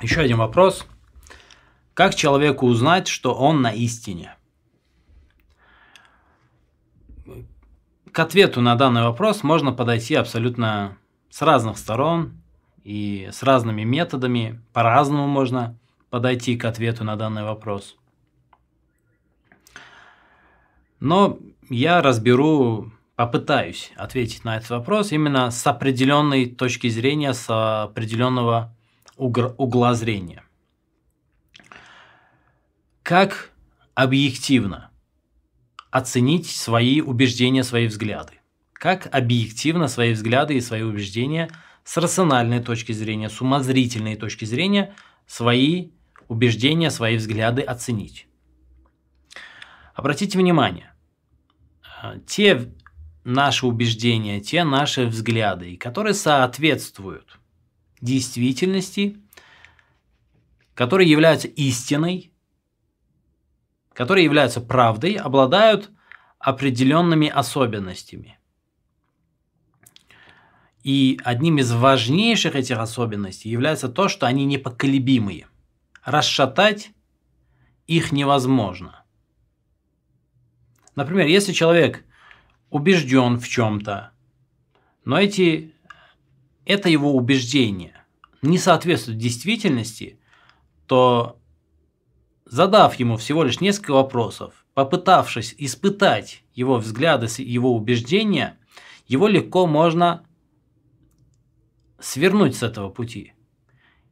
Еще один вопрос. Как человеку узнать, что он на истине? К ответу на данный вопрос можно подойти абсолютно с разных сторон и с разными методами. По-разному можно подойти к ответу на данный вопрос. Но я разберу, попытаюсь ответить на этот вопрос именно с определенной точки зрения, с определенного угла зрения. Как объективно оценить свои убеждения, свои взгляды? Как объективно свои взгляды и свои убеждения с рациональной точки зрения, с умозрительной точки зрения свои убеждения, свои взгляды оценить? Обратите внимание, э, те наши убеждения, те наши взгляды, которые соответствуют действительности, которые являются истиной, которые являются правдой, обладают определенными особенностями. И одним из важнейших этих особенностей является то, что они непоколебимые. Расшатать их невозможно. Например, если человек убежден в чем-то, но эти, это его убеждение не соответствует действительности, то задав ему всего лишь несколько вопросов, попытавшись испытать его взгляды, его убеждения, его легко можно свернуть с этого пути.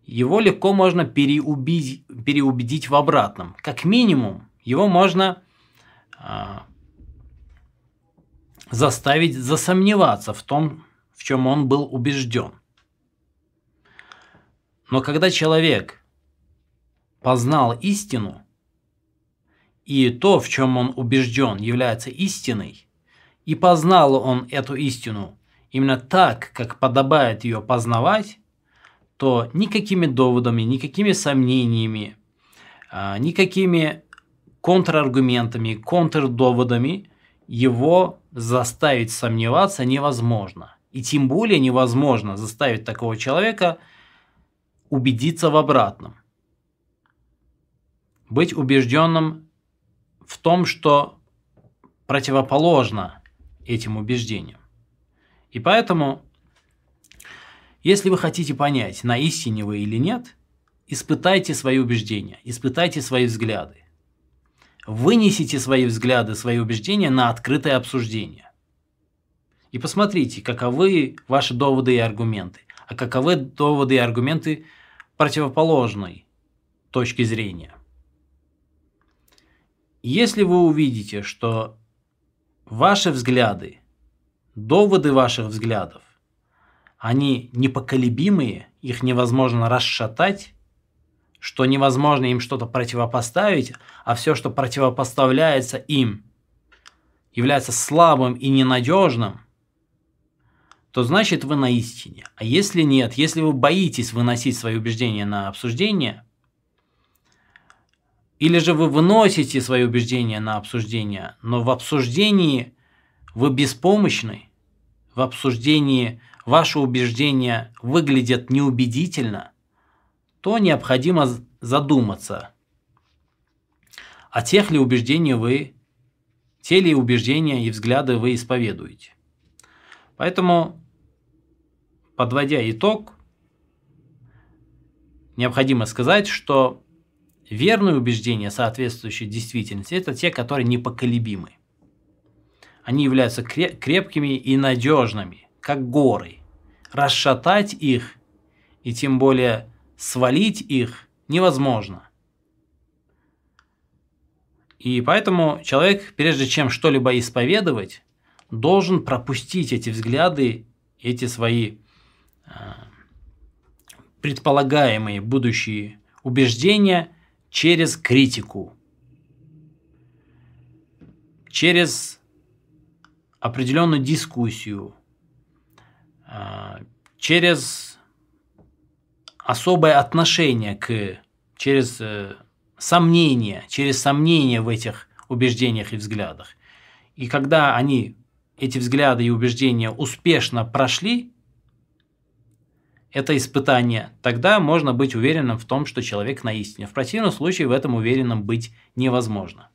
Его легко можно переубедить, переубедить в обратном. Как минимум, его можно а, заставить засомневаться в том, в чем он был убежден. Но когда человек познал истину, и то, в чем он убежден, является истиной, и познал он эту истину именно так, как подобает ее познавать, то никакими доводами, никакими сомнениями, а, никакими контраргументами, контрдоводами его заставить сомневаться невозможно. И тем более невозможно заставить такого человека убедиться в обратном. Быть убежденным в том, что противоположно этим убеждениям. И поэтому, если вы хотите понять, на истине вы или нет, испытайте свои убеждения, испытайте свои взгляды вынесите свои взгляды, свои убеждения на открытое обсуждение. И посмотрите, каковы ваши доводы и аргументы, а каковы доводы и аргументы противоположной точки зрения. Если вы увидите, что ваши взгляды, доводы ваших взглядов, они непоколебимые, их невозможно расшатать, что невозможно им что-то противопоставить, а все, что противопоставляется им, является слабым и ненадежным, то значит вы на истине. А если нет, если вы боитесь выносить свои убеждения на обсуждение, или же вы выносите свои убеждения на обсуждение, но в обсуждении вы беспомощны, в обсуждении ваши убеждения выглядят неубедительно – то необходимо задуматься, а тех ли убеждений вы, те ли убеждения и взгляды вы исповедуете. Поэтому, подводя итог, необходимо сказать, что верные убеждения, соответствующие действительности, это те, которые непоколебимы. Они являются крепкими и надежными, как горы. Расшатать их и тем более свалить их невозможно. И поэтому человек, прежде чем что-либо исповедовать, должен пропустить эти взгляды, эти свои предполагаемые будущие убеждения через критику, через определенную дискуссию, э, через особое отношение к через э, сомнения, через сомнения в этих убеждениях и взглядах. И когда они, эти взгляды и убеждения успешно прошли, это испытание, тогда можно быть уверенным в том, что человек на истине. В противном случае в этом уверенным быть невозможно.